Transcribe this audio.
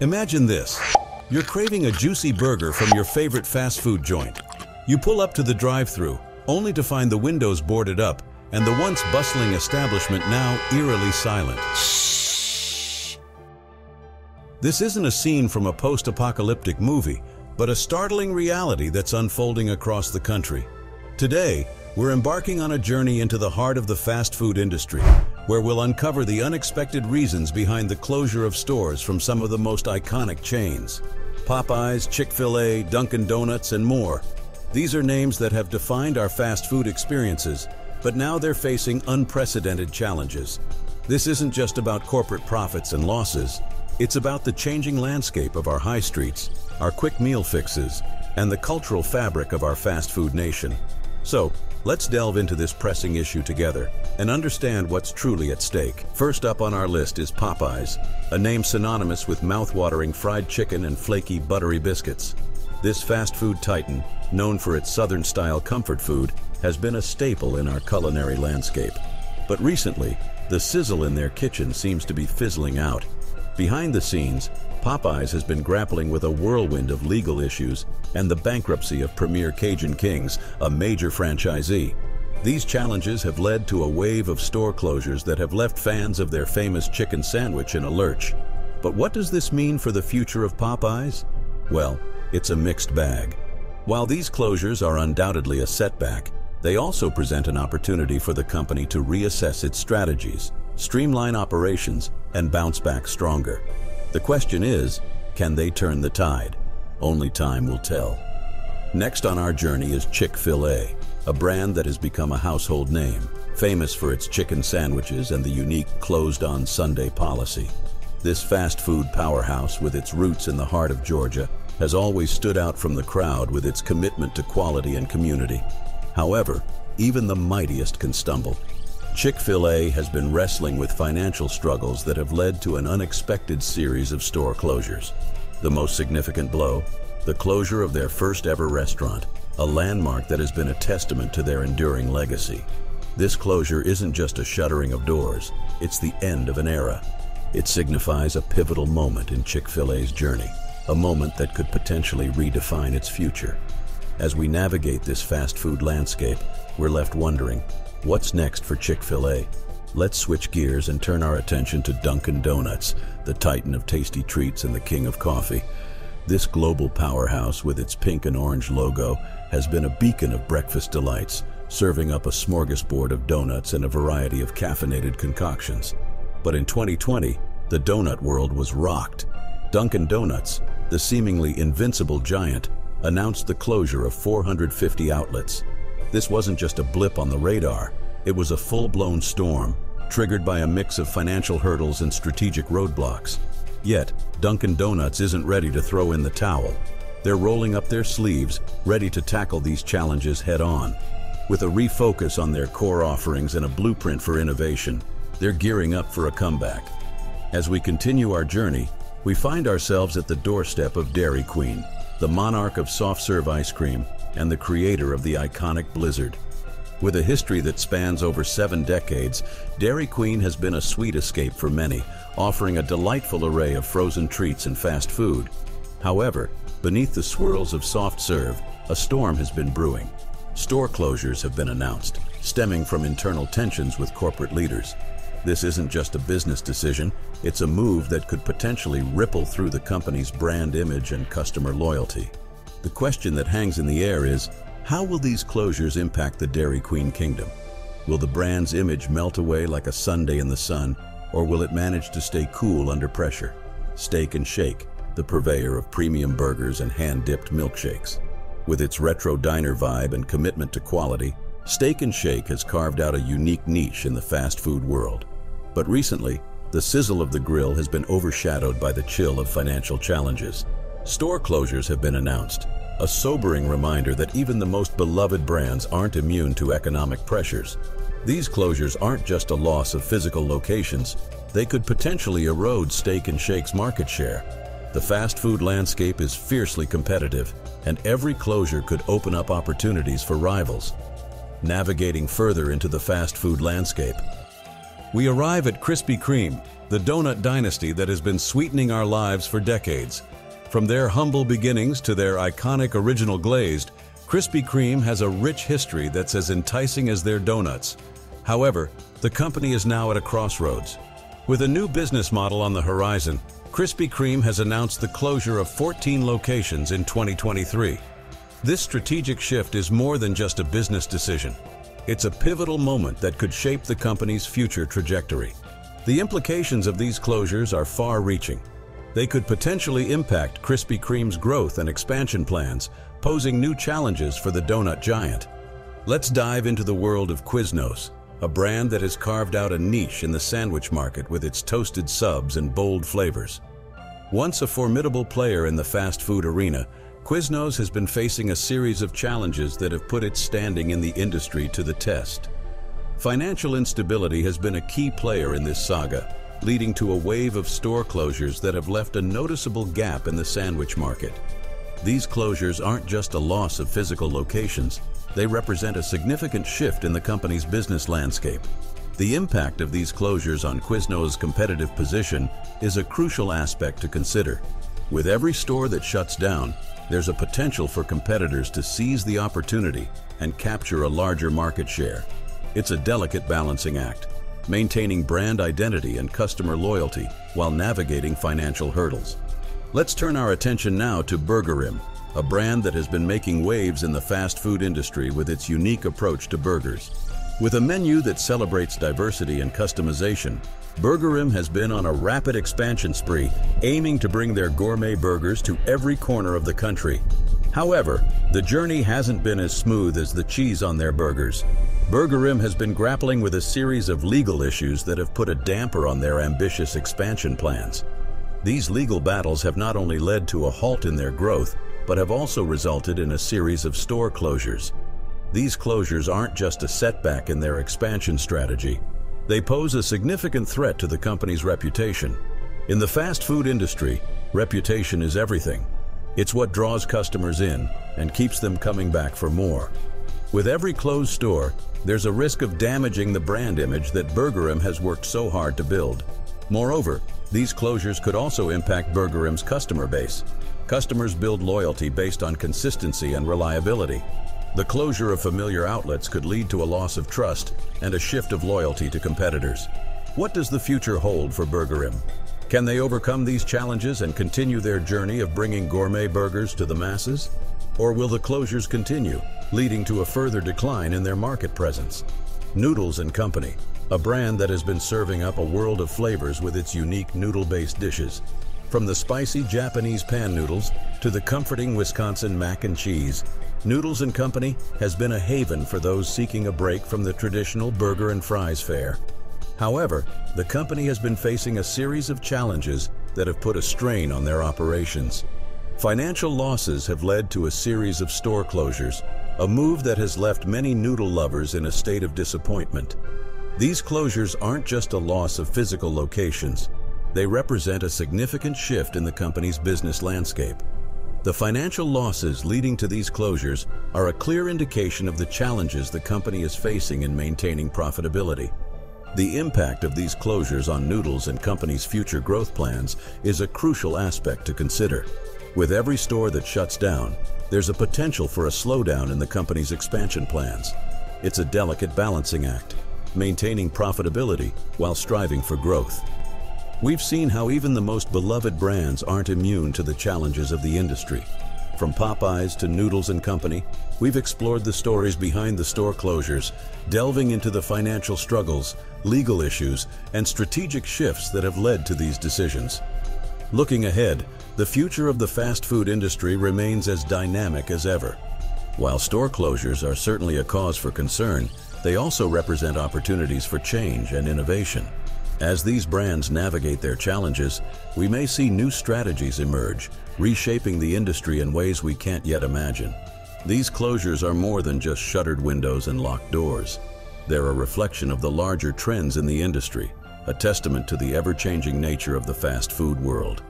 Imagine this. You're craving a juicy burger from your favorite fast food joint. You pull up to the drive-thru, only to find the windows boarded up and the once bustling establishment now eerily silent. This isn't a scene from a post-apocalyptic movie, but a startling reality that's unfolding across the country. Today, we're embarking on a journey into the heart of the fast food industry, where we'll uncover the unexpected reasons behind the closure of stores from some of the most iconic chains. Popeyes, Chick-fil-A, Dunkin' Donuts, and more. These are names that have defined our fast food experiences, but now they're facing unprecedented challenges. This isn't just about corporate profits and losses. It's about the changing landscape of our high streets, our quick meal fixes, and the cultural fabric of our fast food nation. So, let's delve into this pressing issue together and understand what's truly at stake. First up on our list is Popeyes, a name synonymous with mouth-watering fried chicken and flaky, buttery biscuits. This fast food titan, known for its southern-style comfort food, has been a staple in our culinary landscape. But recently, the sizzle in their kitchen seems to be fizzling out. Behind the scenes, Popeyes has been grappling with a whirlwind of legal issues and the bankruptcy of Premier Cajun Kings, a major franchisee. These challenges have led to a wave of store closures that have left fans of their famous chicken sandwich in a lurch. But what does this mean for the future of Popeyes? Well, it's a mixed bag. While these closures are undoubtedly a setback, they also present an opportunity for the company to reassess its strategies streamline operations, and bounce back stronger. The question is, can they turn the tide? Only time will tell. Next on our journey is Chick-fil-A, a brand that has become a household name, famous for its chicken sandwiches and the unique closed-on Sunday policy. This fast food powerhouse, with its roots in the heart of Georgia, has always stood out from the crowd with its commitment to quality and community. However, even the mightiest can stumble. Chick-fil-A has been wrestling with financial struggles that have led to an unexpected series of store closures. The most significant blow, the closure of their first ever restaurant, a landmark that has been a testament to their enduring legacy. This closure isn't just a shuttering of doors, it's the end of an era. It signifies a pivotal moment in Chick-fil-A's journey, a moment that could potentially redefine its future. As we navigate this fast food landscape, we're left wondering, What's next for Chick-fil-A? Let's switch gears and turn our attention to Dunkin' Donuts, the titan of tasty treats and the king of coffee. This global powerhouse with its pink and orange logo has been a beacon of breakfast delights, serving up a smorgasbord of donuts and a variety of caffeinated concoctions. But in 2020, the donut world was rocked. Dunkin' Donuts, the seemingly invincible giant, announced the closure of 450 outlets, this wasn't just a blip on the radar, it was a full-blown storm, triggered by a mix of financial hurdles and strategic roadblocks. Yet, Dunkin' Donuts isn't ready to throw in the towel. They're rolling up their sleeves, ready to tackle these challenges head-on. With a refocus on their core offerings and a blueprint for innovation, they're gearing up for a comeback. As we continue our journey, we find ourselves at the doorstep of Dairy Queen, the monarch of soft-serve ice cream and the creator of the iconic Blizzard. With a history that spans over seven decades, Dairy Queen has been a sweet escape for many, offering a delightful array of frozen treats and fast food. However, beneath the swirls of soft serve, a storm has been brewing. Store closures have been announced, stemming from internal tensions with corporate leaders. This isn't just a business decision, it's a move that could potentially ripple through the company's brand image and customer loyalty. The question that hangs in the air is, how will these closures impact the Dairy Queen kingdom? Will the brand's image melt away like a sundae in the sun, or will it manage to stay cool under pressure? Steak and Shake, the purveyor of premium burgers and hand-dipped milkshakes. With its retro diner vibe and commitment to quality, Steak and Shake has carved out a unique niche in the fast food world. But recently, the sizzle of the grill has been overshadowed by the chill of financial challenges. Store closures have been announced, a sobering reminder that even the most beloved brands aren't immune to economic pressures. These closures aren't just a loss of physical locations, they could potentially erode Steak and Shake's market share. The fast food landscape is fiercely competitive, and every closure could open up opportunities for rivals. Navigating further into the fast food landscape, we arrive at Krispy Kreme, the donut dynasty that has been sweetening our lives for decades. From their humble beginnings to their iconic original glazed, Krispy Kreme has a rich history that's as enticing as their donuts. However, the company is now at a crossroads. With a new business model on the horizon, Krispy Kreme has announced the closure of 14 locations in 2023. This strategic shift is more than just a business decision. It's a pivotal moment that could shape the company's future trajectory. The implications of these closures are far-reaching. They could potentially impact Krispy Kreme's growth and expansion plans, posing new challenges for the donut giant. Let's dive into the world of Quiznos, a brand that has carved out a niche in the sandwich market with its toasted subs and bold flavors. Once a formidable player in the fast food arena, Quiznos has been facing a series of challenges that have put its standing in the industry to the test. Financial instability has been a key player in this saga, leading to a wave of store closures that have left a noticeable gap in the sandwich market. These closures aren't just a loss of physical locations, they represent a significant shift in the company's business landscape. The impact of these closures on Quiznos' competitive position is a crucial aspect to consider. With every store that shuts down, there's a potential for competitors to seize the opportunity and capture a larger market share. It's a delicate balancing act, maintaining brand identity and customer loyalty while navigating financial hurdles. Let's turn our attention now to Burgerim, a brand that has been making waves in the fast food industry with its unique approach to burgers. With a menu that celebrates diversity and customization, Burgerim has been on a rapid expansion spree, aiming to bring their gourmet burgers to every corner of the country. However, the journey hasn't been as smooth as the cheese on their burgers. Burgerim has been grappling with a series of legal issues that have put a damper on their ambitious expansion plans. These legal battles have not only led to a halt in their growth, but have also resulted in a series of store closures. These closures aren't just a setback in their expansion strategy, they pose a significant threat to the company's reputation. In the fast food industry, reputation is everything. It's what draws customers in and keeps them coming back for more. With every closed store, there's a risk of damaging the brand image that Burgerim has worked so hard to build. Moreover, these closures could also impact Burgerim's customer base. Customers build loyalty based on consistency and reliability, the closure of familiar outlets could lead to a loss of trust and a shift of loyalty to competitors. What does the future hold for Burgerim? Can they overcome these challenges and continue their journey of bringing gourmet burgers to the masses? Or will the closures continue, leading to a further decline in their market presence? Noodles & Company, a brand that has been serving up a world of flavors with its unique noodle-based dishes. From the spicy Japanese pan noodles to the comforting Wisconsin mac and cheese, Noodles & Company has been a haven for those seeking a break from the traditional burger and fries fare. However, the company has been facing a series of challenges that have put a strain on their operations. Financial losses have led to a series of store closures, a move that has left many noodle lovers in a state of disappointment. These closures aren't just a loss of physical locations. They represent a significant shift in the company's business landscape. The financial losses leading to these closures are a clear indication of the challenges the company is facing in maintaining profitability. The impact of these closures on Noodles & Company's future growth plans is a crucial aspect to consider. With every store that shuts down, there's a potential for a slowdown in the company's expansion plans. It's a delicate balancing act, maintaining profitability while striving for growth. We've seen how even the most beloved brands aren't immune to the challenges of the industry. From Popeyes to Noodles & Company, we've explored the stories behind the store closures, delving into the financial struggles, legal issues, and strategic shifts that have led to these decisions. Looking ahead, the future of the fast food industry remains as dynamic as ever. While store closures are certainly a cause for concern, they also represent opportunities for change and innovation. As these brands navigate their challenges, we may see new strategies emerge, reshaping the industry in ways we can't yet imagine. These closures are more than just shuttered windows and locked doors. They're a reflection of the larger trends in the industry, a testament to the ever-changing nature of the fast food world.